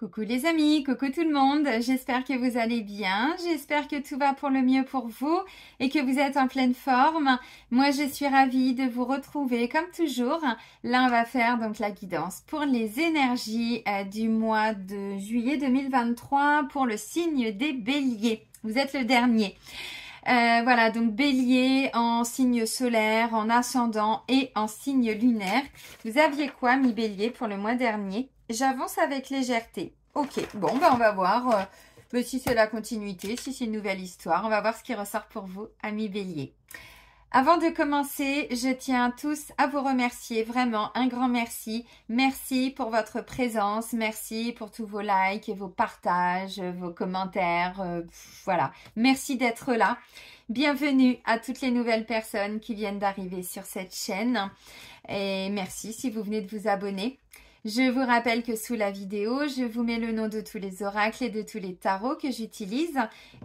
Coucou les amis, coucou tout le monde, j'espère que vous allez bien, j'espère que tout va pour le mieux pour vous et que vous êtes en pleine forme. Moi je suis ravie de vous retrouver comme toujours. Là on va faire donc la guidance pour les énergies euh, du mois de juillet 2023 pour le signe des béliers. Vous êtes le dernier. Euh, voilà, donc bélier en signe solaire, en ascendant et en signe lunaire. Vous aviez quoi, mi bélier, pour le mois dernier? J'avance avec légèreté. Ok, bon, ben on va voir euh, si c'est la continuité, si c'est une nouvelle histoire. On va voir ce qui ressort pour vous, amis bélier. Avant de commencer, je tiens tous à vous remercier, vraiment un grand merci. Merci pour votre présence, merci pour tous vos likes et vos partages, vos commentaires, euh, voilà. Merci d'être là. Bienvenue à toutes les nouvelles personnes qui viennent d'arriver sur cette chaîne. Et merci si vous venez de vous abonner. Je vous rappelle que sous la vidéo, je vous mets le nom de tous les oracles et de tous les tarots que j'utilise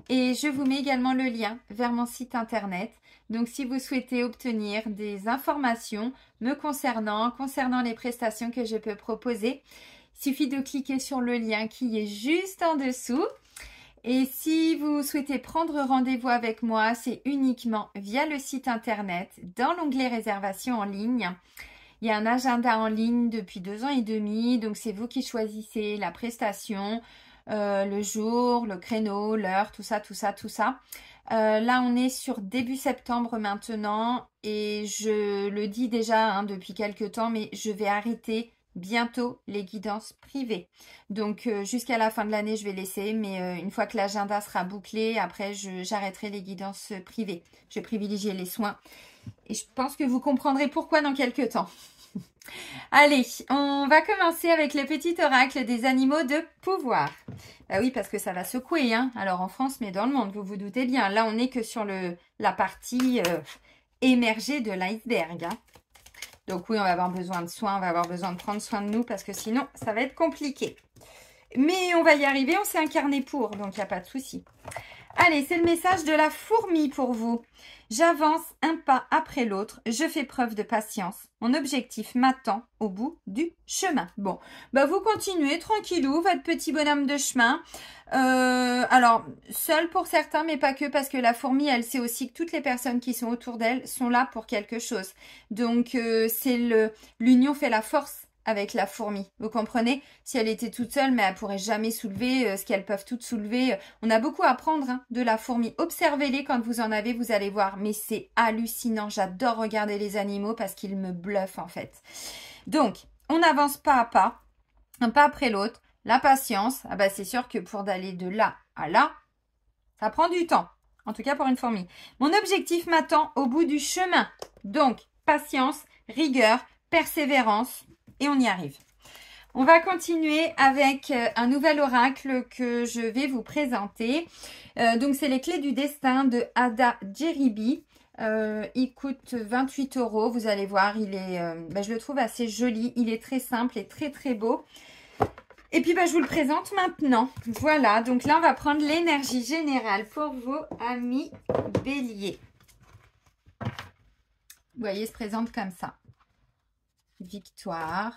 et je vous mets également le lien vers mon site internet. Donc si vous souhaitez obtenir des informations me concernant, concernant les prestations que je peux proposer, il suffit de cliquer sur le lien qui est juste en dessous. Et si vous souhaitez prendre rendez-vous avec moi, c'est uniquement via le site internet dans l'onglet réservation en ligne. Il y a un agenda en ligne depuis deux ans et demi, donc c'est vous qui choisissez la prestation, euh, le jour, le créneau, l'heure, tout ça, tout ça, tout ça. Euh, là, on est sur début septembre maintenant et je le dis déjà hein, depuis quelques temps, mais je vais arrêter bientôt les guidances privées. Donc euh, jusqu'à la fin de l'année, je vais laisser, mais une fois que l'agenda sera bouclé, après, j'arrêterai les guidances privées. Je vais privilégier les soins et je pense que vous comprendrez pourquoi dans quelques temps. Allez, on va commencer avec le petit oracle des animaux de pouvoir. Bah oui, parce que ça va secouer, hein. Alors en France, mais dans le monde, vous vous doutez bien. Là, on n'est que sur la partie euh, émergée de l'iceberg. Hein. Donc oui, on va avoir besoin de soins, on va avoir besoin de prendre soin de nous parce que sinon, ça va être compliqué. Mais on va y arriver, on s'est incarné pour, donc il n'y a pas de souci. Allez, c'est le message de la fourmi pour vous. J'avance un pas après l'autre, je fais preuve de patience. Mon objectif m'attend au bout du chemin. Bon, bah vous continuez tranquillou, votre petit bonhomme de chemin. Euh, alors, seul pour certains, mais pas que, parce que la fourmi, elle sait aussi que toutes les personnes qui sont autour d'elle sont là pour quelque chose. Donc, euh, c'est le l'union fait la force avec la fourmi. Vous comprenez? Si elle était toute seule, mais elle pourrait jamais soulever euh, ce qu'elles peuvent toutes soulever. On a beaucoup à apprendre hein, de la fourmi. Observez-les quand vous en avez, vous allez voir. Mais c'est hallucinant. J'adore regarder les animaux parce qu'ils me bluffent en fait. Donc, on avance pas à pas, un pas après l'autre. La patience, ah bah c'est sûr que pour d'aller de là à là, ça prend du temps. En tout cas pour une fourmi. Mon objectif m'attend au bout du chemin. Donc, patience, rigueur, persévérance, et on y arrive. On va continuer avec euh, un nouvel oracle que je vais vous présenter. Euh, donc, c'est les clés du destin de Ada Jeribi. Euh, il coûte 28 euros. Vous allez voir, il est, ben, je le trouve assez joli. Il est très simple et très très beau. Et puis, ben, je vous le présente maintenant. Voilà, donc là, on va prendre l'énergie générale pour vos amis béliers. Vous voyez, il se présente comme ça victoire,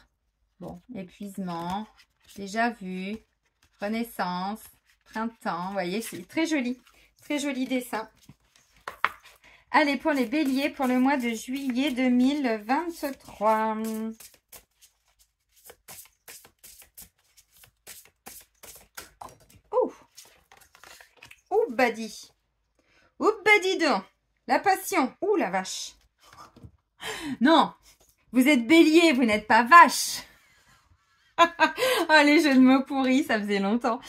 bon, épuisement, déjà vu, renaissance, printemps, vous voyez, c'est très joli, très joli dessin. Allez, pour les béliers, pour le mois de juillet 2023. Ouh Ouh, badi Ouh, badi donc La passion Ouh, la vache Non vous êtes bélier, vous n'êtes pas vache. Allez, je me pourris, ça faisait longtemps.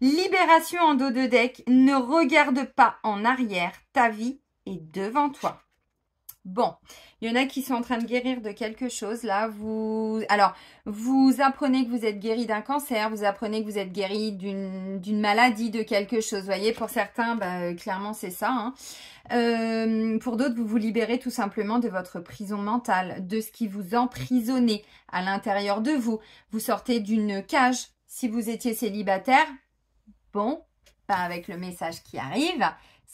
Libération en dos de deck, ne regarde pas en arrière, ta vie est devant toi. Bon, il y en a qui sont en train de guérir de quelque chose. Là, vous... Alors, vous apprenez que vous êtes guéri d'un cancer, vous apprenez que vous êtes guéri d'une maladie, de quelque chose. Vous voyez, pour certains, bah, clairement, c'est ça. Hein. Euh, pour d'autres, vous vous libérez tout simplement de votre prison mentale, de ce qui vous emprisonnait à l'intérieur de vous. Vous sortez d'une cage. Si vous étiez célibataire, bon, avec le message qui arrive,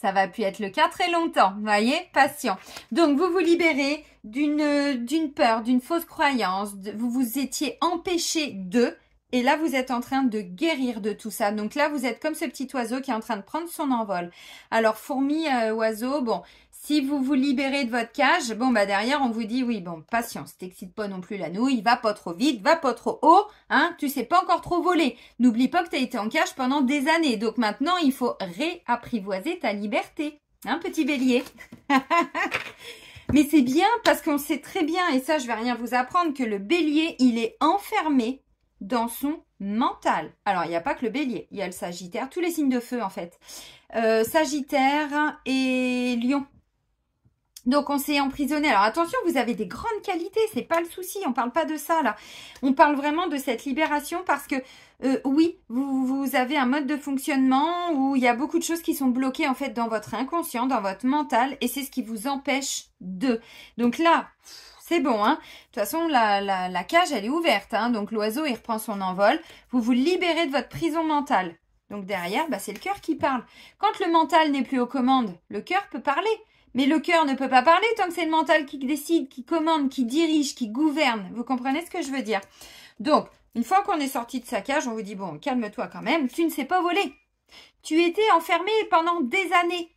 ça va plus être le cas très longtemps, voyez, patient. Donc, vous vous libérez d'une d'une peur, d'une fausse croyance. vous vous étiez empêché de, Et là, vous êtes en train de guérir de tout ça. Donc là, vous êtes comme ce petit oiseau qui est en train de prendre son envol. Alors, fourmi, euh, oiseau, bon, si vous vous libérez de votre cage, bon, bah derrière, on vous dit, oui, bon, patience, t'excites pas non plus la nouille, va pas trop vite, va pas trop haut, hein, tu sais pas encore trop voler. N'oublie pas que tu as été en cage pendant des années. Donc maintenant, il faut réapprivoiser ta liberté. Hein, petit bélier Mais c'est bien parce qu'on sait très bien, et ça je vais rien vous apprendre, que le bélier, il est enfermé dans son mental. Alors, il n'y a pas que le bélier, il y a le sagittaire, tous les signes de feu en fait. Euh, sagittaire et lion. Donc on s'est emprisonné. Alors attention, vous avez des grandes qualités, c'est pas le souci, on parle pas de ça là. On parle vraiment de cette libération parce que euh, oui, vous, vous avez un mode de fonctionnement où il y a beaucoup de choses qui sont bloquées en fait dans votre inconscient, dans votre mental, et c'est ce qui vous empêche de. Donc là, c'est bon, hein. De toute façon, la, la, cage, elle est ouverte, hein. Donc l'oiseau, il reprend son envol. Vous vous libérez de votre prison mentale. Donc derrière, bah, c'est le cœur qui parle. Quand le mental n'est plus aux commandes, le cœur peut parler. Mais le cœur ne peut pas parler tant que c'est le mental qui décide, qui commande, qui dirige, qui gouverne. Vous comprenez ce que je veux dire? Donc, une fois qu'on est sorti de sa cage, on vous dit, bon, calme-toi quand même, tu ne sais pas voler. Tu étais enfermé pendant des années.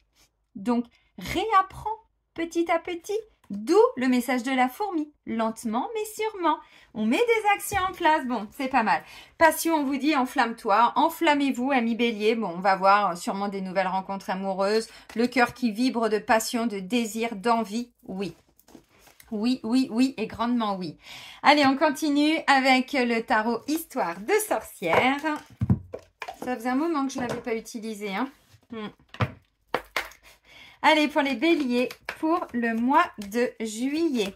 Donc, réapprends petit à petit. D'où le message de la fourmi. Lentement mais sûrement. On met des actions en place. Bon, c'est pas mal. Passion, on vous dit enflamme-toi. Enflammez-vous, ami bélier. Bon, on va voir sûrement des nouvelles rencontres amoureuses. Le cœur qui vibre de passion, de désir, d'envie. Oui. Oui, oui, oui et grandement oui. Allez, on continue avec le tarot Histoire de sorcière. Ça faisait un moment que je ne l'avais pas utilisé. Hein. Hmm. Allez, pour les béliers, pour le mois de juillet.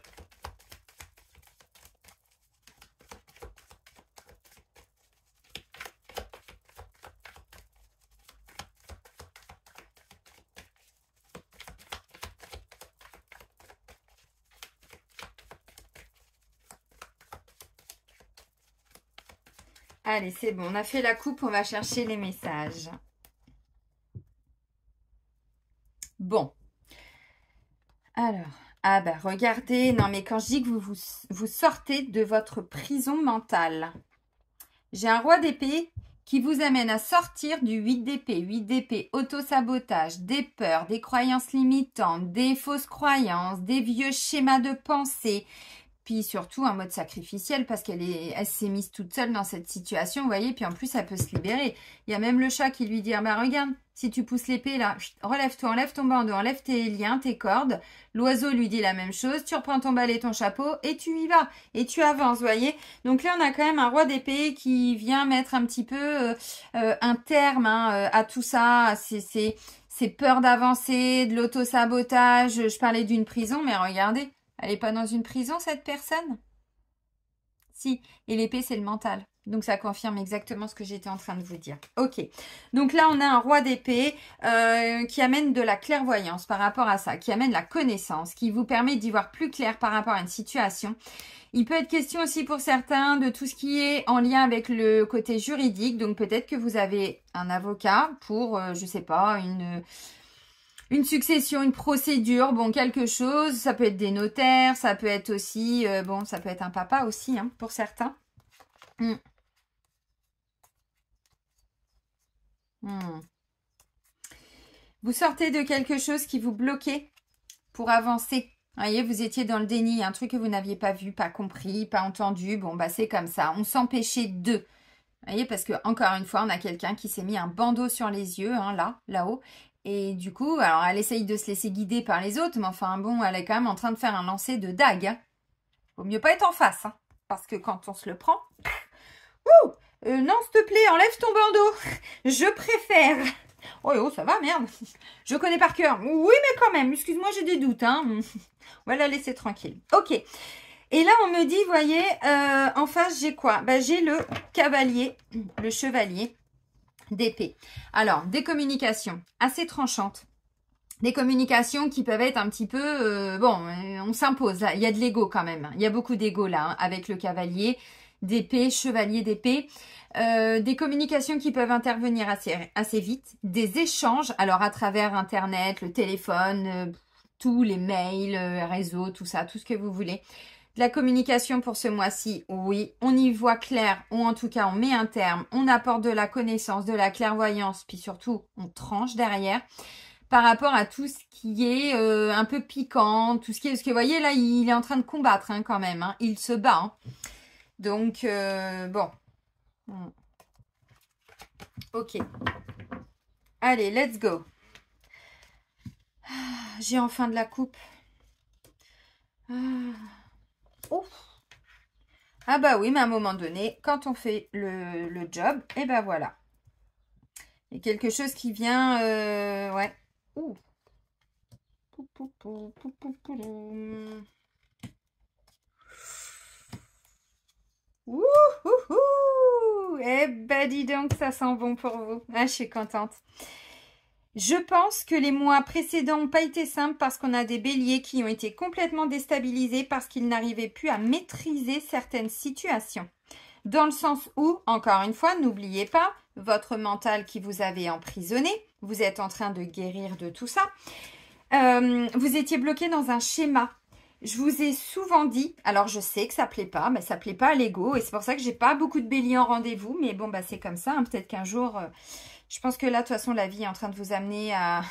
Allez, c'est bon, on a fait la coupe, on va chercher les messages. Bon. Alors, ah ben regardez, non mais quand je dis que vous, vous, sortez de votre prison mentale, j'ai un roi d'épée qui vous amène à sortir du 8 d'épée. 8 d'épée, auto-sabotage, des peurs, des croyances limitantes, des fausses croyances, des vieux schémas de pensée, puis surtout en mode sacrificiel parce qu'elle est, elle s'est mise toute seule dans cette situation, vous voyez, puis en plus elle peut se libérer. Il y a même le chat qui lui dit, ah bah regarde, si tu pousses l'épée là, relève-toi, enlève ton bandeau, enlève tes liens, tes cordes. L'oiseau lui dit la même chose, tu reprends ton balai, ton chapeau et tu y vas. Et tu avances, voyez. Donc là on a quand même un roi d'épée qui vient mettre un petit peu euh, euh, un terme hein, euh, à tout ça, c'est peur d'avancer, de l'auto-sabotage. Je parlais d'une prison, mais regardez, elle n'est pas dans une prison, cette personne? Si. Et l'épée, c'est le mental. Donc, ça confirme exactement ce que j'étais en train de vous dire. Ok. Donc là, on a un roi d'épée euh, qui amène de la clairvoyance par rapport à ça, qui amène la connaissance, qui vous permet d'y voir plus clair par rapport à une situation. Il peut être question aussi pour certains de tout ce qui est en lien avec le côté juridique. Donc, peut-être que vous avez un avocat pour, euh, je sais pas, une une succession, une procédure, bon, quelque chose. Ça peut être des notaires, ça peut être aussi, euh, bon, ça peut être un papa aussi, hein, pour certains. Hmm. Hmm. Vous sortez de quelque chose qui vous bloquait pour avancer. Vous voyez, vous étiez dans le déni, un truc que vous n'aviez pas vu, pas compris, pas entendu. Bon, bah c'est comme ça. On s'empêchait de. Vous voyez, parce que encore une fois, on a quelqu'un qui s'est mis un bandeau sur les yeux, hein, là, là-haut, et du coup, alors elle essaye de se laisser guider par les autres, mais enfin bon, elle est quand même en train de faire un lancer de dague. Hein. Vaut mieux pas être en face, hein, parce que quand on se le prend... Ouh euh, Non, s'il te plaît, enlève ton bandeau. Je préfère. Oh, oh, ça va, merde. Je connais par cœur. Oui, mais quand même, excuse-moi, j'ai des doutes. Hein. On va la laisser tranquille. Ok. Et là, on me dit, voyez, euh, en face, j'ai quoi? Bah, J'ai le cavalier, le chevalier d'épée. Alors, des communications assez tranchantes. Des communications qui peuvent être un petit peu... Euh, bon, euh, on s'impose. Il y a de l'ego quand même. Il y a beaucoup d'ego là, hein, avec le cavalier d'épée, chevalier d'épée. Euh, des communications qui peuvent intervenir assez, assez vite. Des échanges, alors à travers Internet, le téléphone, tous les mails, réseaux, tout ça, tout ce que vous voulez La communication pour ce mois-ci, oui. On y voit clair, ou en tout cas on met un terme, on apporte de la connaissance, de la clairvoyance, puis surtout on tranche derrière par rapport à tout ce qui est euh, un peu piquant, tout ce qui est... Parce que vous voyez là, il est en train de combattre hein, quand même. Hein. Il se bat. Hein. Donc, euh, bon. Hmm. Ok. Allez, let's go. Ah, j'ai enfin de la coupe. Ah. Ah bah oui, mais à un moment donné, quand on fait le, job, et eh ben voilà. Il y a quelque chose qui vient... Euh, ouais. Ouh. Ouh, Eh ben dis donc, ça sent bon pour vous. Ah, je suis contente. Je pense que les mois précédents n'ont pas été simples parce qu'on a des béliers qui ont été complètement déstabilisés parce qu'ils n'arrivaient plus à maîtriser certaines situations. Dans le sens où, encore une fois, n'oubliez pas, votre mental qui vous avait emprisonné, vous êtes en train de guérir de tout ça. Euh, vous étiez bloqué dans un schéma. Je vous ai souvent dit, alors je sais que ça plaît pas, mais ça plaît pas à l'ego et c'est pour ça que j'ai pas beaucoup de béliers en rendez-vous, mais bon bah c'est comme ça. Hein. Peut-être qu'un jour, euh, je pense que là de toute façon la vie est en train de vous amener à,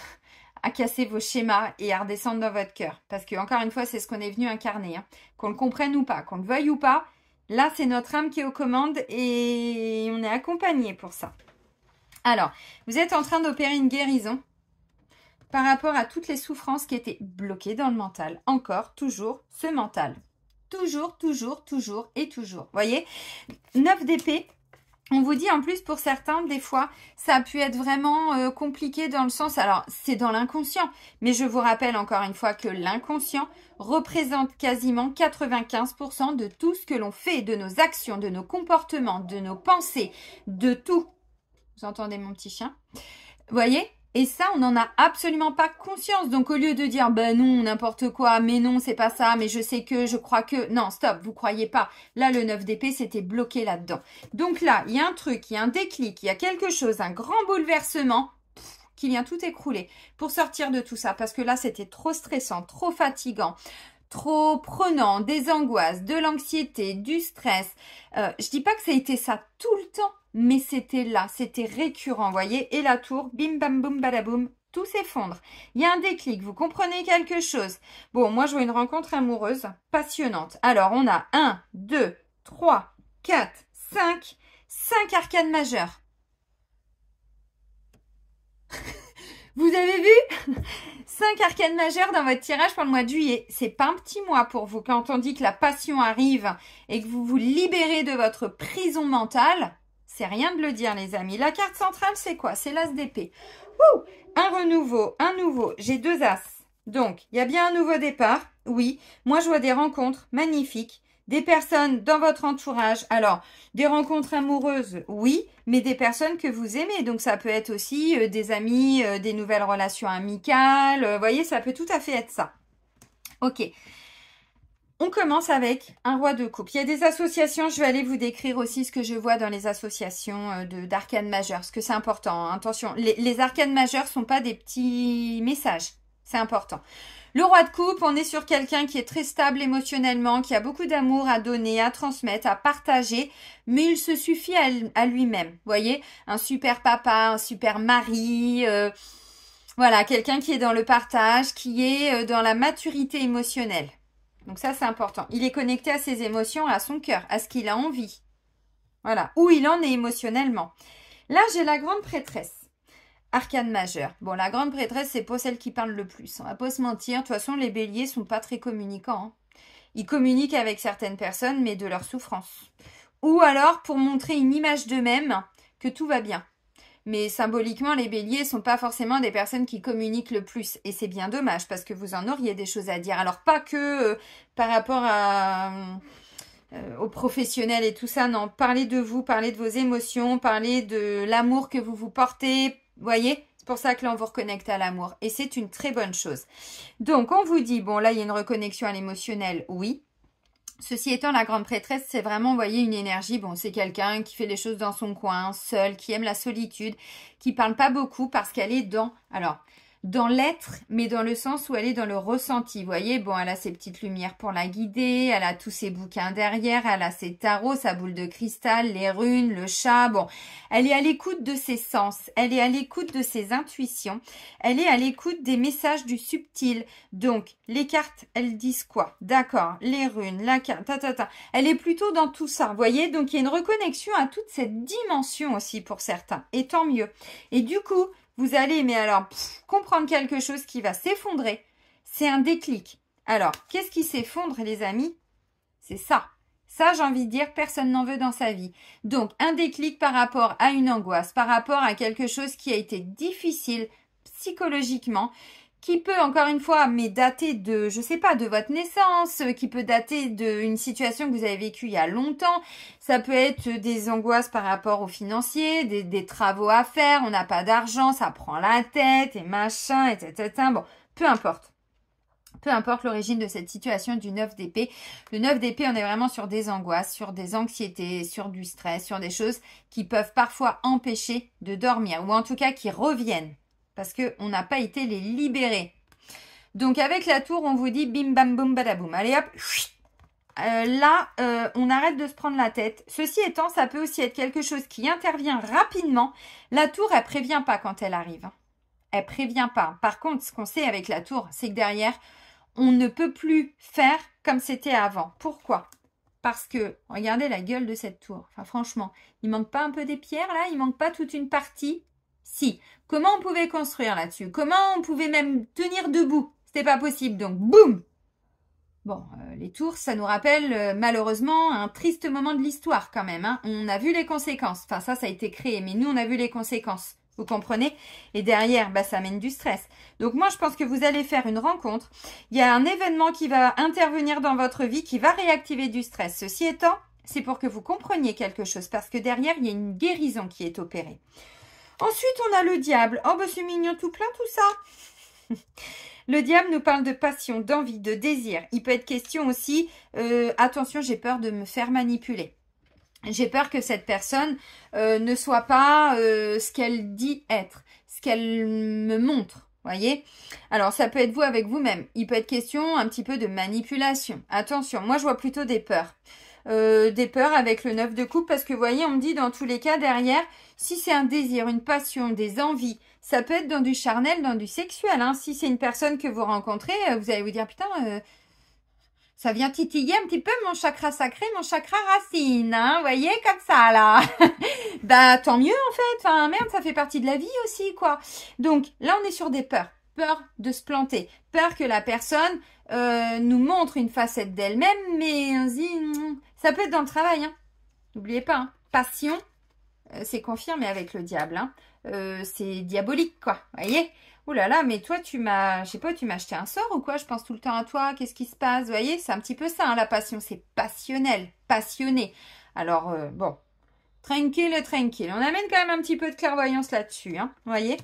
casser vos schémas et à redescendre dans votre cœur. Parce que encore une fois, c'est ce qu'on est venu incarner. Hein. Qu'on le comprenne ou pas, qu'on le veuille ou pas, Là, c'est notre âme qui est aux commandes et on est accompagné pour ça. Alors, vous êtes en train d'opérer une guérison par rapport à toutes les souffrances qui étaient bloquées dans le mental. Encore, toujours, ce mental. Toujours, toujours, toujours et toujours. Voyez 9 d'épée, on vous dit en plus pour certains, des fois, ça a pu être vraiment euh, compliqué dans le sens, alors c'est dans l'inconscient, mais je vous rappelle encore une fois que l'inconscient représente quasiment 95% de tout ce que l'on fait, de nos actions, de nos comportements, de nos pensées, de tout. Vous entendez mon petit chien? Voyez? Et ça, on n'en a absolument pas conscience. Donc, au lieu de dire, ben non, n'importe quoi, mais non, c'est pas ça, mais je sais que, je crois que... Non, stop, vous croyez pas. Là, le 9 d'épée, c'était bloqué là-dedans. Donc là, il y a un truc, il y a un déclic, il y a quelque chose, un grand bouleversement qui vient tout écrouler pour sortir de tout ça. Parce que là, c'était trop stressant, trop fatigant trop prenant, des angoisses, de l'anxiété, du stress. Euh, je dis pas que ça a été ça tout le temps, mais c'était là, c'était récurrent, voyez. Et la tour, bim bam boum badaboum, tout s'effondre. Il y a un déclic, vous comprenez quelque chose. Bon, moi je vois une rencontre amoureuse passionnante. Alors on a 1, 2, 3, 4, 5, 5 arcanes majeures. vous avez vu? 5 arcanes majeures dans votre tirage pour le mois de juillet. C'est pas un petit mois pour vous. Quand on dit que la passion arrive et que vous vous libérez de votre prison mentale, c'est rien de le dire, les amis. La carte centrale, c'est quoi? C'est l'as d'épée. Un renouveau, un nouveau. J'ai deux as. Donc, il y a bien un nouveau départ? Oui, moi, je vois des rencontres magnifiques. Des personnes dans votre entourage. Alors, des rencontres amoureuses, oui, mais des personnes que vous aimez. Donc, ça peut être aussi euh, des amis, euh, des nouvelles relations amicales. Vous voyez, ça peut tout à fait être ça. Ok. On commence avec un roi de coupe. Il y a des associations, je vais aller vous décrire aussi ce que je vois dans les associations euh, d'arcanes majeures, parce que c'est important. Hein. Attention, les, les arcanes majeures sont pas des petits messages, c'est important. Le roi de coupe, on est sur quelqu'un qui est très stable émotionnellement, qui a beaucoup d'amour à donner, à transmettre, à partager, mais il se suffit à, lui-même. Vous voyez, un super papa, un super mari. Euh, voilà, quelqu'un qui est dans le partage, qui est euh, dans la maturité émotionnelle. Donc ça, c'est important. Il est connecté à ses émotions, à son cœur, à ce qu'il a envie. Voilà, où il en est émotionnellement. Là, j'ai la grande prêtresse. Arcane majeur. Bon, la grande prêtresse, c'est pas celle qui parle le plus. On va pas se mentir. De toute façon, les béliers sont pas très communicants. Hein. Ils communiquent avec certaines personnes, mais de leur souffrance. Ou alors pour montrer une image d'eux-mêmes que tout va bien. Mais symboliquement, les béliers sont pas forcément des personnes qui communiquent le plus. Et c'est bien dommage parce que vous en auriez des choses à dire. Alors pas que euh, par rapport euh, aux professionnels et tout ça. Non, parlez de vous, parlez de vos émotions, parlez de l'amour que vous vous portez. Voyez c'est pour ça que là, on vous reconnecte à l'amour. Et c'est une très bonne chose. Donc, on vous dit, bon, là, il y a une reconnexion à l'émotionnel, oui. Ceci étant, la grande prêtresse, c'est vraiment, vous voyez, une énergie. Bon, c'est quelqu'un qui fait les choses dans son coin, seul, qui aime la solitude, qui parle pas beaucoup parce qu'elle est dans. Alors, dans l'être, mais dans le sens où elle est dans le ressenti. Vous voyez, bon, elle a ses petites lumières pour la guider, elle a tous ses bouquins derrière, elle a ses tarots, sa boule de cristal, les runes, le chat. Bon, elle est à l'écoute de ses sens, elle est à l'écoute de ses intuitions, elle est à l'écoute des messages du subtil. Donc, les cartes, elles disent quoi? D'accord, les runes, la carte, ta, ta, ta. Elle est plutôt dans tout ça, vous voyez? Donc, il y a une reconnexion à toute cette dimension aussi pour certains, et tant mieux. Et du coup, vous allez, mais alors, comprendre quelque chose qui va s'effondrer. C'est un déclic. Alors, qu'est-ce qui s'effondre, les amis? C'est ça. Ça, j'ai envie de dire, personne n'en veut dans sa vie. Donc, un déclic par rapport à une angoisse, par rapport à quelque chose qui a été difficile psychologiquement, qui peut encore une fois mais dater de je sais pas de votre naissance, qui peut dater d'une situation que vous avez vécue il y a longtemps. Ça peut être des angoisses par rapport aux financiers, des, des travaux à faire, on n'a pas d'argent, ça prend la tête et machin, etc. Bon, peu importe. Peu importe l'origine de cette situation du 9 d'épée. Le 9 d'épée, on est vraiment sur des angoisses, sur des anxiétés, sur du stress, sur des choses qui peuvent parfois empêcher de dormir ou en tout cas qui reviennent parce qu'on n'a pas été les libérer. Donc avec la tour, on vous dit bim bam boum badaboum. Allez hop, euh, là, euh, on arrête de se prendre la tête. Ceci étant, ça peut aussi être quelque chose qui intervient rapidement. La tour, elle prévient pas quand elle arrive. Hein. Elle prévient pas. Par contre, ce qu'on sait avec la tour, c'est que derrière, on ne peut plus faire comme c'était avant. Pourquoi? Parce que, regardez la gueule de cette tour. Enfin, franchement, il manque pas un peu des pierres là? Il manque pas toute une partie si. Comment on pouvait construire là-dessus? Comment on pouvait même tenir debout? C'était pas possible. Donc, boum Bon, euh, les tours, ça nous rappelle euh, malheureusement un triste moment de l'histoire quand même. Hein. On a vu les conséquences. Enfin, ça, ça a été créé, mais nous, on a vu les conséquences. Vous comprenez? Et derrière, bah, ça amène du stress. Donc moi, je pense que vous allez faire une rencontre. Il y a un événement qui va intervenir dans votre vie qui va réactiver du stress. Ceci étant, c'est pour que vous compreniez quelque chose parce que derrière, il y a une guérison qui est opérée. Ensuite, on a le diable. Oh, bah c'est mignon tout plein tout ça. le diable nous parle de passion, d'envie, de désir. Il peut être question aussi, euh, attention, j'ai peur de me faire manipuler. J'ai peur que cette personne euh, ne soit pas euh, ce qu'elle dit être, ce qu'elle me montre. Voyez Alors, ça peut être vous avec vous-même. Il peut être question un petit peu de manipulation. Attention, moi, je vois plutôt des peurs. Euh, des peurs avec le neuf de coupe parce que voyez, on me dit dans tous les cas derrière, si c'est un désir, une passion, des envies, ça peut être dans du charnel, dans du sexuel. Hein. Si c'est une personne que vous rencontrez, euh, vous allez vous dire putain, euh, ça vient titiller un petit peu mon chakra sacré, mon chakra racine, hein, voyez, comme ça, là. bah, tant mieux, en fait. Enfin, merde, ça fait partie de la vie aussi, quoi. Donc, là, on est sur des peurs. Peur de se planter. Peur que la personne nous montre une facette d'elle-même, mais hmm, ça peut être dans le travail, hein. N'oubliez pas, hein. passion, euh, c'est confirmé avec le diable. Hein. Euh, c'est diabolique, quoi. voyez Ouh là là, mais toi, tu m'as, je sais pas, tu m'as acheté un sort ou quoi? Je pense tout le temps à toi. Qu'est-ce qui se passe? Vous voyez C'est un petit peu ça, la passion. C'est passionnel, passionné. Alors, euh, bon, tranquille, tranquille. On amène quand même un petit peu de clairvoyance là-dessus. Vous voyez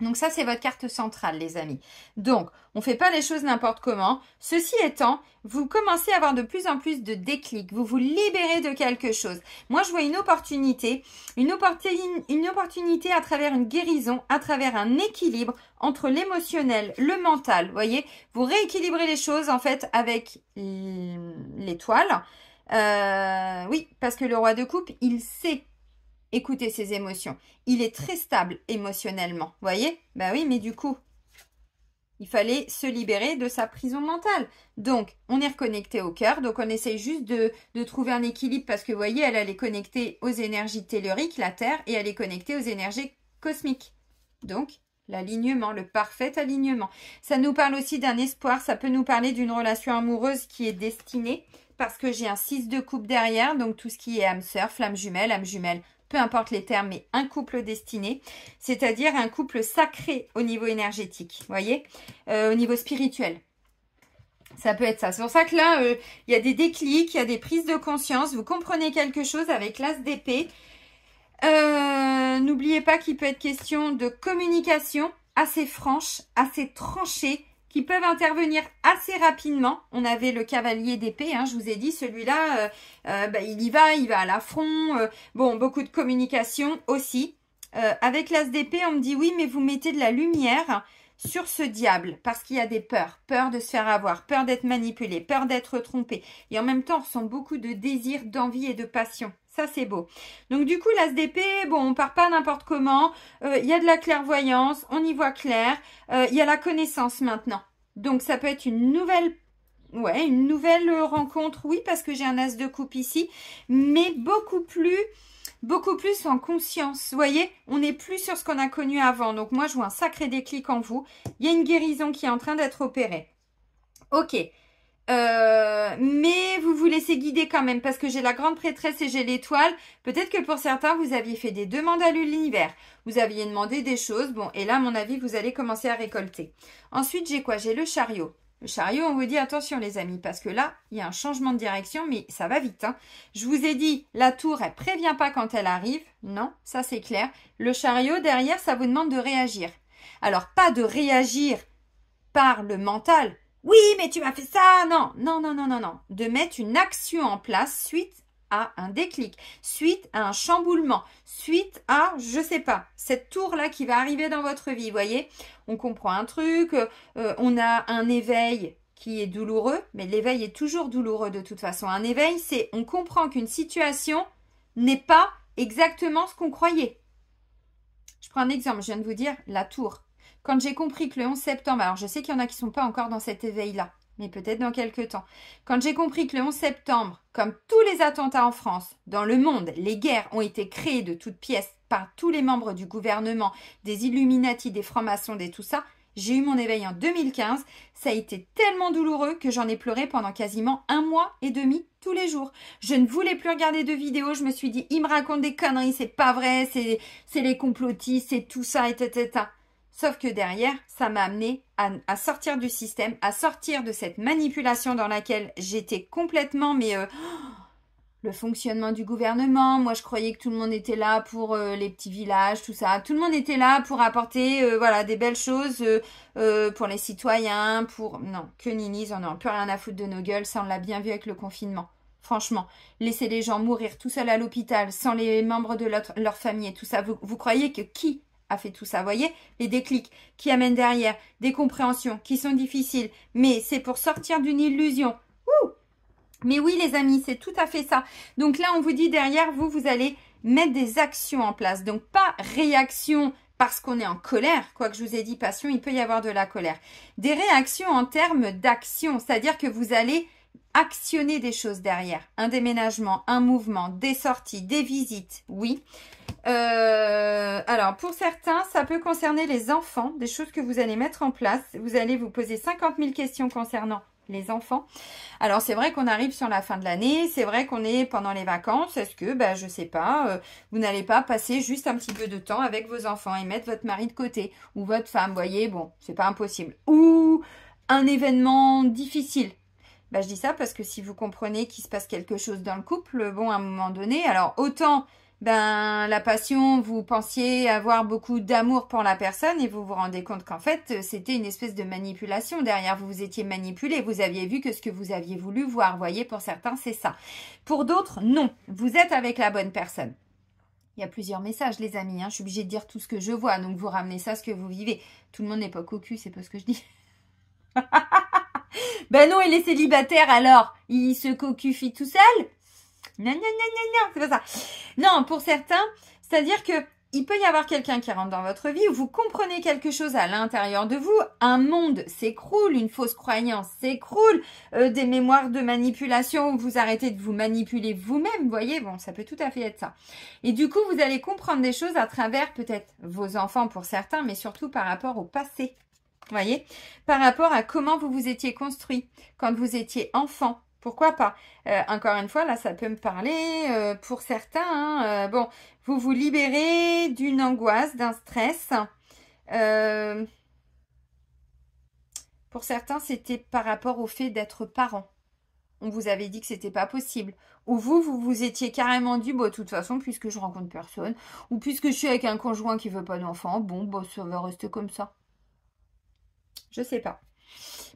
donc ça, c'est votre carte centrale, les amis. Donc, on ne fait pas les choses n'importe comment. Ceci étant, vous commencez à avoir de plus en plus de déclics. Vous vous libérez de quelque chose. Moi, je vois une opportunité, une, opportunité à travers une guérison, à travers un équilibre entre l'émotionnel, le mental. Vous voyez, vous rééquilibrez les choses, en fait, avec l'étoile. Euh, oui, parce que le roi de coupe, il sait écouter ses émotions. Il est très stable émotionnellement. Voyez? Bah oui, mais du coup, il fallait se libérer de sa prison mentale. Donc, on est reconnecté au cœur. Donc, on essaye juste de, trouver un équilibre parce que, vous voyez, elle, elle est connectée aux énergies telluriques, la Terre, et elle est connectée aux énergies cosmiques. Donc, l'alignement, le parfait alignement. Ça nous parle aussi d'un espoir. Ça peut nous parler d'une relation amoureuse qui est destinée parce que j'ai un 6 de coupe derrière. Donc, tout ce qui est âme sœur, flamme jumelle, âme jumelle, peu importe les termes, mais un couple destiné, c'est-à-dire un couple sacré au niveau énergétique, voyez, euh, au niveau spirituel. Ça peut être ça. C'est pour ça que là, euh, il y a des déclics, il y a des prises de conscience. Vous comprenez quelque chose avec l'as d'épée. Euh, n'oubliez pas qu'il peut être question de communication assez franche, assez tranchée, qui peuvent intervenir assez rapidement. On avait le cavalier d'épée, hein, je vous ai dit, celui-là, euh, euh, bah, il y va, il va à l'affront. Euh, bon, beaucoup de communication aussi. avec l'as d'épée, on me dit oui, mais vous mettez de la lumière sur ce diable parce qu'il y a des peurs, peur de se faire avoir, peur d'être manipulé, peur d'être trompé. Et en même temps, on ressent beaucoup de désir, d'envie et de passion. Ça, c'est beau. Donc, du coup, l'ASDP, bon, on part pas n'importe comment. Euh, il y a de la clairvoyance, on y voit clair. Euh, il y a la connaissance maintenant. Donc, ça peut être une nouvelle ouais, une nouvelle rencontre, oui, parce que j'ai un as de coupe ici, mais beaucoup plus beaucoup plus en conscience. Vous voyez, on n'est plus sur ce qu'on a connu avant. Donc moi, je vois un sacré déclic en vous. Il y a une guérison qui est en train d'être opérée. Ok. Euh, mais vous vous laissez guider quand même parce que j'ai la grande prêtresse et j'ai l'étoile. Peut-être que pour certains, vous aviez fait des demandes à l'univers. Vous aviez demandé des choses. Bon, et là, à mon avis, vous allez commencer à récolter. Ensuite, j'ai quoi? J'ai le chariot. Le chariot, on vous dit attention les amis, parce que là, il y a un changement de direction, mais ça va vite. Hein. Je vous ai dit, la tour, elle prévient pas quand elle arrive. Non, ça c'est clair. Le chariot, derrière, ça vous demande de réagir. Alors, pas de réagir par le mental. Oui, mais tu m'as fait ça. Non, non, non, non, non, non. De mettre une action en place suite un déclic, suite à un chamboulement, suite à, je sais pas, cette tour-là qui va arriver dans votre vie, voyez? On comprend un truc, euh, on a un éveil qui est douloureux, mais l'éveil est toujours douloureux de toute façon. Un éveil, c'est on comprend qu'une situation n'est pas exactement ce qu'on croyait. Je prends un exemple, je viens de vous dire la tour. Quand j'ai compris que le 11 septembre, alors je sais qu'il y en a qui ne sont pas encore dans cet éveil-là, mais peut-être dans quelques temps. Quand j'ai compris que le 11 septembre, comme tous les attentats en France, dans le monde, les guerres ont été créées de toutes pièces par tous les membres du gouvernement, des Illuminati, des francs-maçons, des tout ça, j'ai eu mon éveil en 2015. Ça a été tellement douloureux que j'en ai pleuré pendant quasiment un mois et demi tous les jours. Je ne voulais plus regarder de vidéos. Je me suis dit, il me raconte des conneries, c'est pas vrai, c'est les complotistes, c'est tout ça, etc. Sauf que derrière, ça m'a amené à, sortir du système, à sortir de cette manipulation dans laquelle j'étais complètement, mais euh, le fonctionnement du gouvernement. Moi, je croyais que tout le monde était là pour euh, les petits villages, tout ça. Tout le monde était là pour apporter, euh, voilà, des belles choses pour les citoyens, pour non, que ninis, on n'a plus rien à foutre de nos gueules. Ça, on l'a bien vu avec le confinement. Franchement, laisser les gens mourir tout seuls à l'hôpital, sans les membres de leur, famille et tout ça. vous croyez que qui a fait tout ça. Vous voyez Les déclics qui amènent derrière des compréhensions qui sont difficiles, mais c'est pour sortir d'une illusion. Mais oui, les amis, c'est tout à fait ça. Donc là, on vous dit derrière, vous, vous allez mettre des actions en place. Donc pas réaction parce qu'on est en colère, quoique je vous ai dit passion, il peut y avoir de la colère. Des réactions en termes d'action, c'est-à-dire que vous allez actionner des choses derrière. Un déménagement, un mouvement, des sorties, des visites, oui. Euh, alors, pour certains, ça peut concerner les enfants, des choses que vous allez mettre en place. Vous allez vous poser 50 000 questions concernant les enfants. Alors, c'est vrai qu'on arrive sur la fin de l'année, c'est vrai qu'on est pendant les vacances. Est-ce que, ben, je sais pas, euh, vous n'allez pas passer juste un petit peu de temps avec vos enfants et mettre votre mari de côté ou votre femme, voyez, bon, c'est pas impossible. Ou un événement difficile, bah, je dis ça parce que si vous comprenez qu'il se passe quelque chose dans le couple, bon, à un moment donné, alors autant ben la passion, vous pensiez avoir beaucoup d'amour pour la personne et vous vous rendez compte qu'en fait c'était une espèce de manipulation derrière. Vous vous étiez manipulé, vous aviez vu que ce que vous aviez voulu voir. voyez, pour certains c'est ça. Pour d'autres, non. Vous êtes avec la bonne personne. Il y a plusieurs messages, les amis. Hein. Je suis obligée de dire tout ce que je vois, donc vous ramenez ça, ce que vous vivez. Tout le monde n'est pas cocu, c'est pas ce que je dis. ben non, il est célibataire alors. Il se cocufie tout seul. Non, non, non, non, non, c'est pas ça. Non, pour certains, c'est-à-dire que il peut y avoir quelqu'un qui rentre dans votre vie où vous comprenez quelque chose à l'intérieur de vous, un monde s'écroule, une fausse croyance s'écroule, euh, des mémoires de manipulation où vous arrêtez de vous manipuler vous-même, vous voyez, bon, ça peut tout à fait être ça. Et du coup, vous allez comprendre des choses à travers peut-être vos enfants pour certains, mais surtout par rapport au passé voyez Par rapport à comment vous vous étiez construit quand vous étiez enfant. Pourquoi pas? Euh, Encore une fois, là, ça peut me parler euh, pour certains. Hein, euh, bon, vous vous libérez d'une angoisse, d'un stress. pour certains, c'était par rapport au fait d'être parent. On vous avait dit que c'était pas possible. Ou vous, vous vous étiez carrément dit, bon, de toute façon, puisque je rencontre personne, ou puisque je suis avec un conjoint qui veut pas d'enfant, bon, bah, ça va rester comme ça. Je sais pas.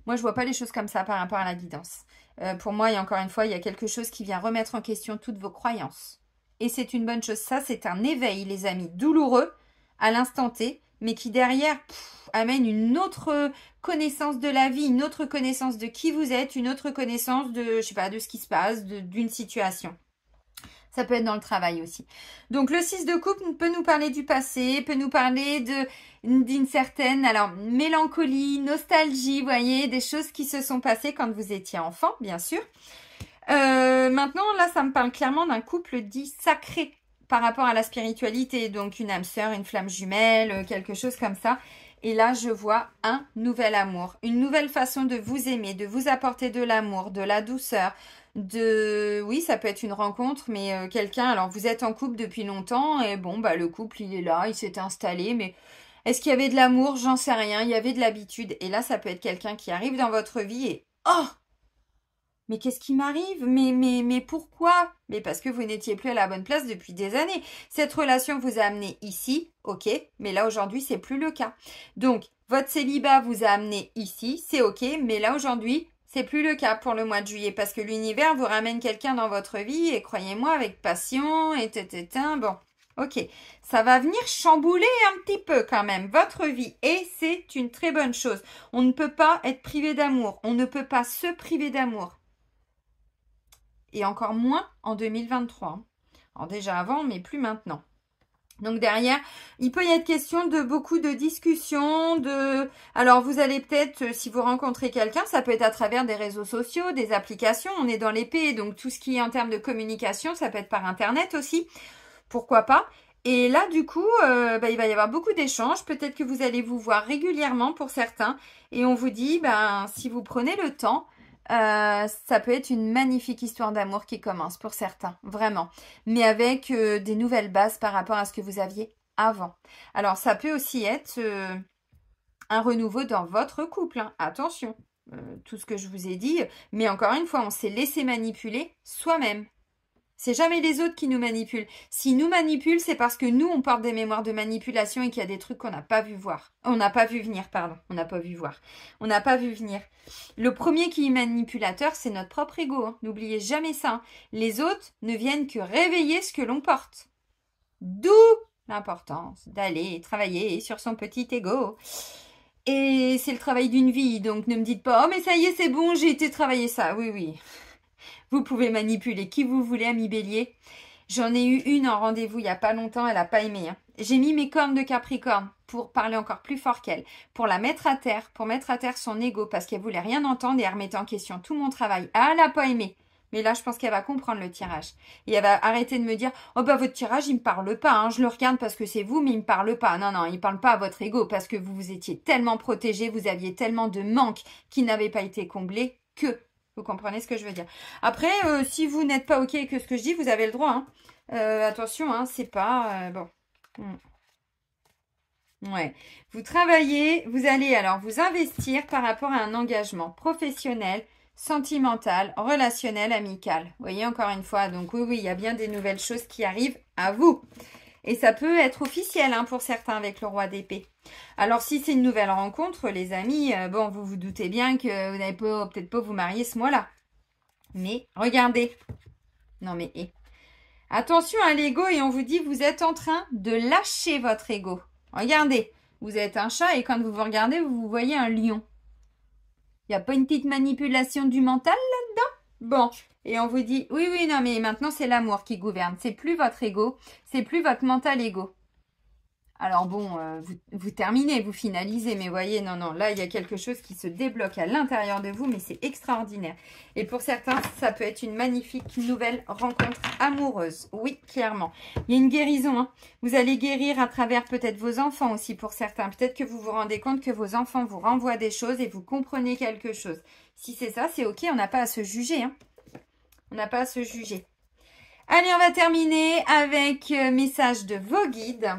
Moi, je vois pas les choses comme ça par rapport à la guidance. Euh, pour moi, a encore une fois, il y a quelque chose qui vient remettre en question toutes vos croyances. Et c'est une bonne chose. Ça, c'est un éveil, les amis, douloureux à l'instant T, mais qui derrière, amène une autre connaissance de la vie, une autre connaissance de qui vous êtes, une autre connaissance de, je sais pas, de ce qui se passe, d'une situation. Ça peut être dans le travail aussi. Donc le 6 de coupe peut nous parler du passé, peut nous parler d'une certaine alors mélancolie, nostalgie, voyez, des choses qui se sont passées quand vous étiez enfant, bien sûr. Euh, maintenant, là, ça me parle clairement d'un couple dit sacré par rapport à la spiritualité. Donc une âme sœur, une flamme jumelle, euh, quelque chose comme ça. Et là, je vois un nouvel amour, une nouvelle façon de vous aimer, de vous apporter de l'amour, de la douceur, de oui ça peut être une rencontre mais euh, quelqu'un alors vous êtes en couple depuis longtemps et bon bah le couple il est là il s'est installé mais est-ce qu'il y avait de l'amour? J'en sais rien il y avait de l'habitude. Et là ça peut être quelqu'un qui arrive dans votre vie et oh! Mais qu'est-ce qui m'arrive? Mais, mais, mais pourquoi? Mais parce que vous n'étiez plus à la bonne place depuis des années. Cette relation vous a amené ici, ok, mais là aujourd'hui c'est plus le cas. Donc, votre célibat vous a amené ici, c'est ok, mais là aujourd'hui plus le cas pour le mois de juillet parce que l'univers vous ramène quelqu'un dans votre vie et croyez-moi avec passion et etc. Bon, ok, ça va venir chambouler un petit peu quand même votre vie et c'est une très bonne chose. On ne peut pas être privé d'amour, on ne peut pas se priver d'amour. Et encore moins en 2023. Alors déjà avant, mais plus maintenant. Donc derrière, il peut y être question de beaucoup de discussions, de... Alors vous allez peut-être, euh, si vous rencontrez quelqu'un, ça peut être à travers des réseaux sociaux, des applications, on est dans l'épée, donc tout ce qui est en termes de communication, ça peut être par Internet aussi, pourquoi pas. Et là, du coup, euh, bah, il va y avoir beaucoup d'échanges, peut-être que vous allez vous voir régulièrement pour certains, et on vous dit, ben, si vous prenez le temps, euh, ça peut être une magnifique histoire d'amour qui commence pour certains, vraiment. Mais avec euh, des nouvelles bases par rapport à ce que vous aviez avant. Alors, ça peut aussi être euh, un renouveau dans votre couple. Hein. Attention, tout ce que je vous ai dit. Mais encore une fois, on s'est laissé manipuler soi-même. C'est jamais les autres qui nous manipulent. S'ils nous manipulent, c'est parce que nous, on porte des mémoires de manipulation et qu'il y a des trucs qu'on n'a pas vu voir. On n'a pas vu venir, pardon. On n'a pas vu voir. On n'a pas vu venir. Le premier qui est manipulateur, c'est notre propre ego. Hein. N'oubliez jamais ça. Hein. Les autres ne viennent que réveiller ce que l'on porte. D'où l'importance d'aller travailler sur son petit ego. Et c'est le travail d'une vie, donc ne me dites pas, oh mais ça y est, c'est bon, j'ai été travailler ça. Oui, oui. Vous pouvez manipuler qui vous voulez, ami bélier. J'en ai eu une en rendez-vous il n'y a pas longtemps, elle n'a pas aimé. Hein. J'ai mis mes cornes de Capricorne pour parler encore plus fort qu'elle, pour la mettre à terre, pour mettre à terre son ego, parce qu'elle voulait rien entendre et elle remettait en question tout mon travail. Ah, elle n'a pas aimé. Mais là, je pense qu'elle va comprendre le tirage. Et elle va arrêter de me dire Oh, bah, votre tirage, il me parle pas. Hein. Je le regarde parce que c'est vous, mais il me parle pas. Non, non, il parle pas à votre ego parce que vous vous étiez tellement protégé, vous aviez tellement de manques qui n'avaient pas été comblés que vous comprenez ce que je veux dire. Après, euh, si vous n'êtes pas OK avec ce que je dis, vous avez le droit. Hein. Euh, attention, hein, c'est pas... Euh, bon. Hmm. Ouais. Vous travaillez, vous allez alors vous investir par rapport à un engagement professionnel, sentimental, relationnel, amical. Vous voyez encore une fois, donc oui, oui, il y a bien des nouvelles choses qui arrivent à vous. Et ça peut être officiel hein, pour certains avec le roi d'épée. Alors si c'est une nouvelle rencontre, les amis, euh, bon, vous vous doutez bien que vous n'allez peut-être pas vous marier ce mois-là. Mais regardez. Non mais et. Attention à l'ego et on vous dit vous êtes en train de lâcher votre ego. Regardez, vous êtes un chat et quand vous vous regardez, vous voyez un lion. Il n'y a pas une petite manipulation du mental là-dedans? Bon, et on vous dit oui, oui, non, mais maintenant c'est l'amour qui gouverne. C'est plus votre ego, c'est plus votre mental ego. Alors bon, euh, vous, terminez, vous finalisez, mais voyez, non, non, là, il y a quelque chose qui se débloque à l'intérieur de vous, mais c'est extraordinaire. Et pour certains, ça peut être une magnifique nouvelle rencontre amoureuse. Oui, clairement. Il y a une guérison. Hein. Vous allez guérir à travers peut-être vos enfants aussi pour certains. Peut-être que vous vous rendez compte que vos enfants vous renvoient des choses et vous comprenez quelque chose. Si c'est ça, c'est ok, on n'a pas à se juger. Hein. On n'a pas à se juger. Allez, on va terminer avec euh, message de vos guides.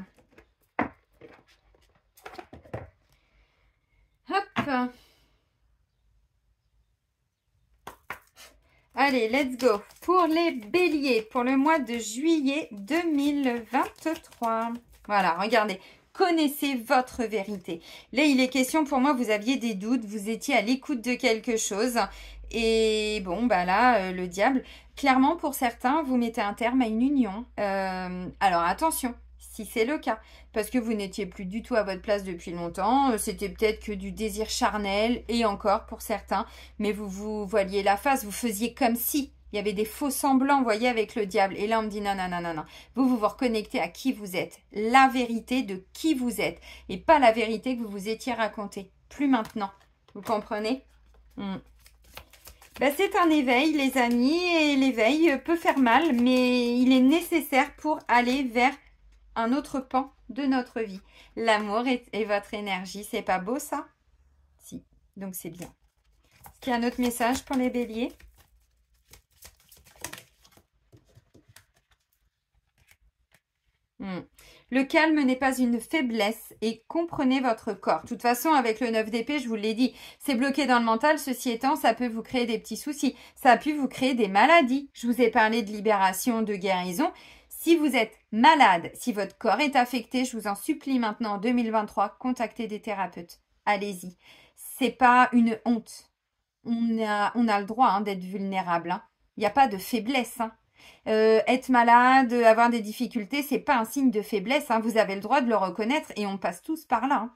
Hop. Allez, let's go. Pour les béliers, pour le mois de juillet 2023. Voilà, regardez. Connaissez votre vérité. Là, il est question pour moi, vous aviez des doutes, vous étiez à l'écoute de quelque chose. Et bon, bah là, euh, le diable, clairement, pour certains, vous mettez un terme à une union. Euh, alors attention, si c'est le cas. Parce que vous n'étiez plus du tout à votre place depuis longtemps. Euh, c'était peut-être que du désir charnel, et encore pour certains. Mais vous vous voiliez la face, vous faisiez comme si. Il y avait des faux semblants, vous voyez, avec le diable. Et là, on me dit non, non, non, non, non. Vous, vous vous reconnectez à qui vous êtes. La vérité de qui vous êtes. Et pas la vérité que vous vous étiez raconté. Plus maintenant. Vous comprenez? Hmm. Ben, C'est un éveil, les amis. Et l'éveil peut faire mal, mais il est nécessaire pour aller vers un autre pan de notre vie. L'amour et, votre énergie. C'est pas beau, ça? Si. Donc, c'est bien. Est-ce qu'il y a un autre message pour les béliers? Hmm. Le calme n'est pas une faiblesse et comprenez votre corps. De toute façon, avec le 9 d'épée, je vous l'ai dit, c'est bloqué dans le mental. Ceci étant, ça peut vous créer des petits soucis. Ça a pu vous créer des maladies. Je vous ai parlé de libération, de guérison. Si vous êtes malade, si votre corps est affecté, je vous en supplie maintenant en 2023, contactez des thérapeutes. Allez-y. C'est pas une honte. On a, le droit hein, d'être vulnérable. Hein. Il n'y a pas de faiblesse. Hein. Euh, être malade, avoir des difficultés, c'est pas un signe de faiblesse. Hein. Vous avez le droit de le reconnaître et on passe tous par là. Hein.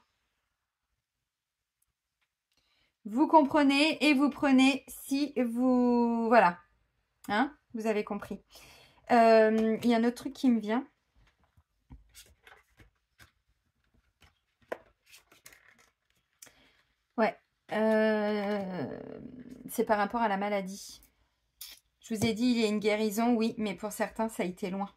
Vous comprenez et vous prenez si vous... Voilà. Hein Vous avez compris. Euh, il y a un autre truc qui me vient. Ouais. Euh, c'est par rapport à la maladie. Je vous ai dit, il y a une guérison, oui, mais pour certains, ça a été loin.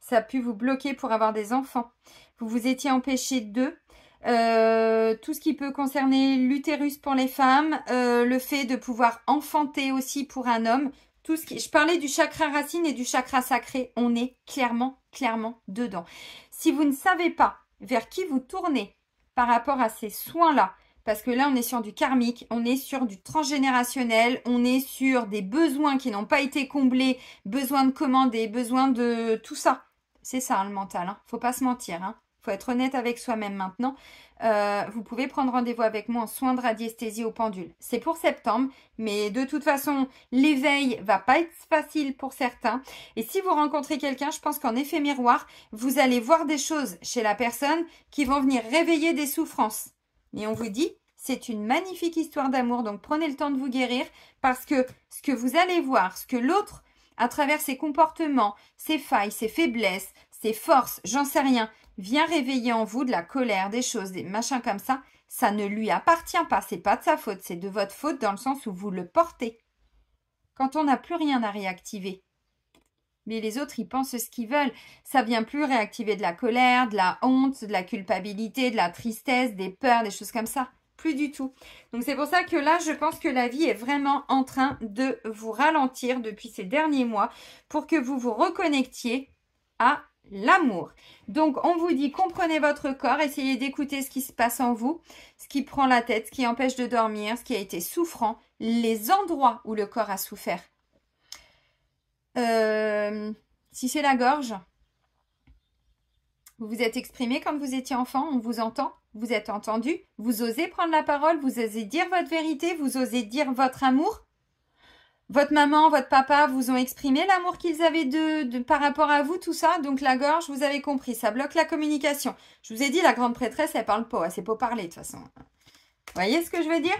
Ça a pu vous bloquer pour avoir des enfants. Vous vous étiez empêché d'eux. Euh, tout ce qui peut concerner l'utérus pour les femmes, euh, le fait de pouvoir enfanter aussi pour un homme, tout ce qui... Je parlais du chakra racine et du chakra sacré. On est clairement, clairement dedans. Si vous ne savez pas vers qui vous tournez par rapport à ces soins-là, parce que là, on est sur du karmique, on est sur du transgénérationnel, on est sur des besoins qui n'ont pas été comblés, besoin de commander, besoin de tout ça. C'est ça, le mental. Hein. Faut pas se mentir. Hein. Faut être honnête avec soi-même maintenant. Euh, vous pouvez prendre rendez-vous avec moi en soins de radiesthésie au pendule. C'est pour septembre, mais de toute façon, l'éveil va pas être facile pour certains. Et si vous rencontrez quelqu'un, je pense qu'en effet miroir, vous allez voir des choses chez la personne qui vont venir réveiller des souffrances. Et on vous dit, c'est une magnifique histoire d'amour, donc prenez le temps de vous guérir parce que ce que vous allez voir, ce que l'autre, à travers ses comportements, ses failles, ses faiblesses, ses forces, j'en sais rien, vient réveiller en vous de la colère, des choses, des machins comme ça, ça ne lui appartient pas, c'est pas de sa faute, c'est de votre faute dans le sens où vous le portez. Quand on n'a plus rien à réactiver, mais les autres, ils pensent ce qu'ils veulent. Ça vient plus réactiver de la colère, de la honte, de la culpabilité, de la tristesse, des peurs, des choses comme ça. Plus du tout. Donc c'est pour ça que là, je pense que la vie est vraiment en train de vous ralentir depuis ces derniers mois pour que vous vous reconnectiez à l'amour. Donc on vous dit comprenez votre corps, essayez d'écouter ce qui se passe en vous, ce qui prend la tête, ce qui empêche de dormir, ce qui a été souffrant, les endroits où le corps a souffert. Euh, si c'est la gorge, vous vous êtes exprimé quand vous étiez enfant, on vous entend, vous êtes entendu, vous osez prendre la parole, vous osez dire votre vérité, vous osez dire votre amour? Votre maman, votre papa vous ont exprimé l'amour qu'ils avaient de, par rapport à vous, tout ça? Donc la gorge, vous avez compris, ça bloque la communication. Je vous ai dit, la grande prêtresse, elle parle pas, elle sait pas parler de toute façon. Vous voyez ce que je veux dire?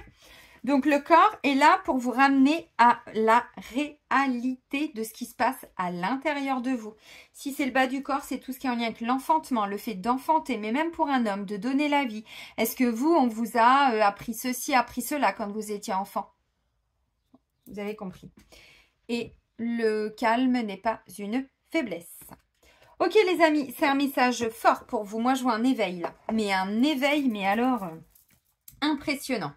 Donc le corps est là pour vous ramener à la réalité de ce qui se passe à l'intérieur de vous. Si c'est le bas du corps, c'est tout ce qui est en lien avec l'enfantement, le fait d'enfanter, mais même pour un homme, de donner la vie. Est-ce que vous, on vous a euh, appris ceci, appris cela quand vous étiez enfant? Vous avez compris. Et le calme n'est pas une faiblesse. Ok les amis, c'est un message fort pour vous. Moi je vois un éveil. Mais un éveil, mais alors euh, impressionnant.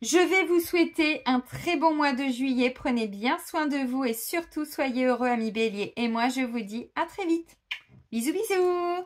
Je vais vous souhaiter un très bon mois de juillet. Prenez bien soin de vous et surtout soyez heureux, amis béliers. Et moi, je vous dis à très vite. Bisous, bisous